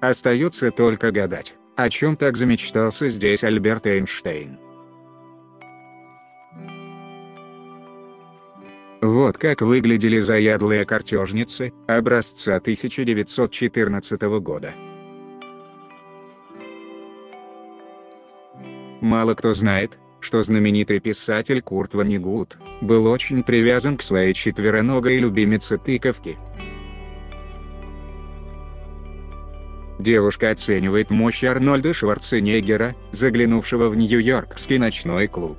Остается только гадать, о чем так замечтался здесь Альберт Эйнштейн. Вот как выглядели заядлые картежницы, образца 1914 года. Мало кто знает, что знаменитый писатель Курт Ванигут был очень привязан к своей четвероногой любимице тыковки. Девушка оценивает мощь Арнольда Шварценеггера, заглянувшего в Нью-Йоркский ночной клуб.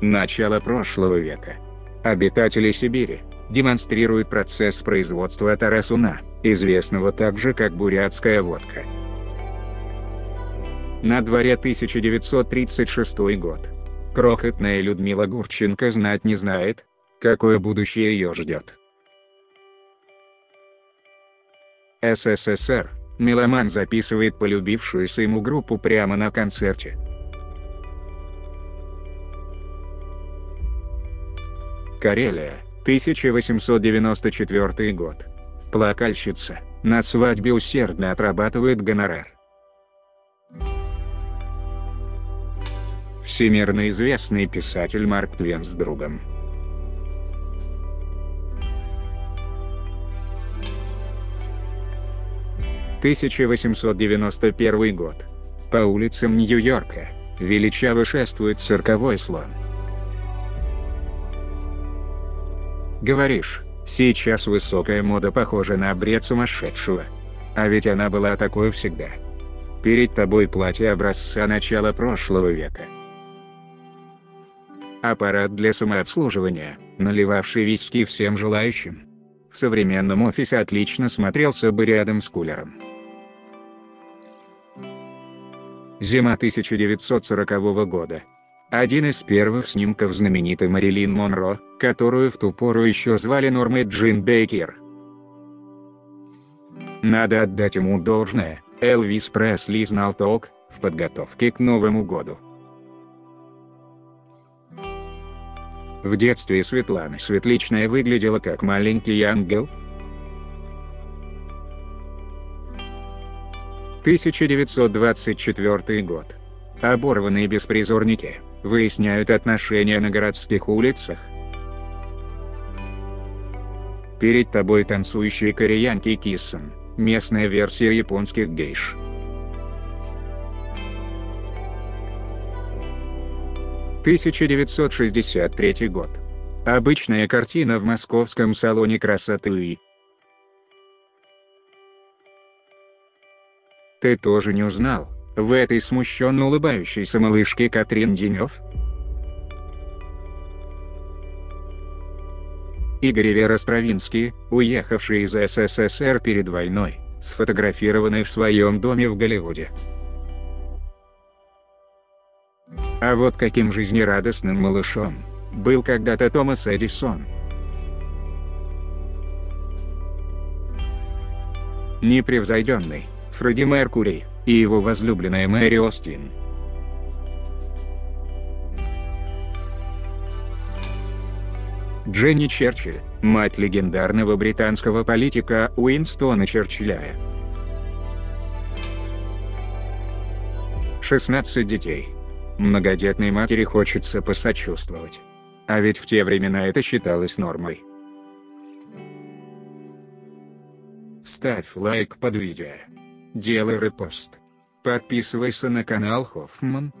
Начало прошлого века. Обитатели Сибири демонстрируют процесс производства тарасуна, известного также как бурятская водка. На дворе 1936 год. Крохотная Людмила Гурченко знать не знает, какое будущее ее ждет. СССР. Меломан записывает полюбившуюся ему группу прямо на концерте. Карелия, 1894 год. Плакальщица, на свадьбе усердно отрабатывает гонорар. всемирно известный писатель Марк Твен с другом. «1891 год. По улицам Нью-Йорка, величаво шествует цирковой слон. Говоришь, сейчас высокая мода похожа на бред сумасшедшего. А ведь она была такой всегда. Перед тобой платье образца начала прошлого века – аппарат для самообслуживания, наливавший виски всем желающим. В современном офисе отлично смотрелся бы рядом с кулером. Зима 1940 года. Один из первых снимков знаменитой Марилин Монро, которую в ту пору еще звали Нормой Джин Бейкер. Надо отдать ему должное, Элвис Пресли знал толк в подготовке к Новому году. В детстве Светлана Светличная выглядела как маленький ангел. 1924 год. Оборванные беспризорники выясняют отношения на городских улицах. Перед тобой танцующие кореянки Киссон, местная версия японских гейш. 1963 год. Обычная картина в московском салоне красоты. Ты тоже не узнал, в этой смущенно улыбающейся малышке Катрин Денев? Игорь и Вера Стравинский, уехавшие из СССР перед войной, сфотографированы в своем доме в Голливуде. А вот каким жизнерадостным малышом был когда-то Томас Эдисон. Непревзойденный Фредди Меркури и его возлюбленная Мэри Остин. Дженни Черчилль, мать легендарного британского политика Уинстона Черчилля. 16 детей. Многодетной матери хочется посочувствовать. А ведь в те времена это считалось нормой. Ставь лайк под видео. Делай репост. Подписывайся на канал Хоффман,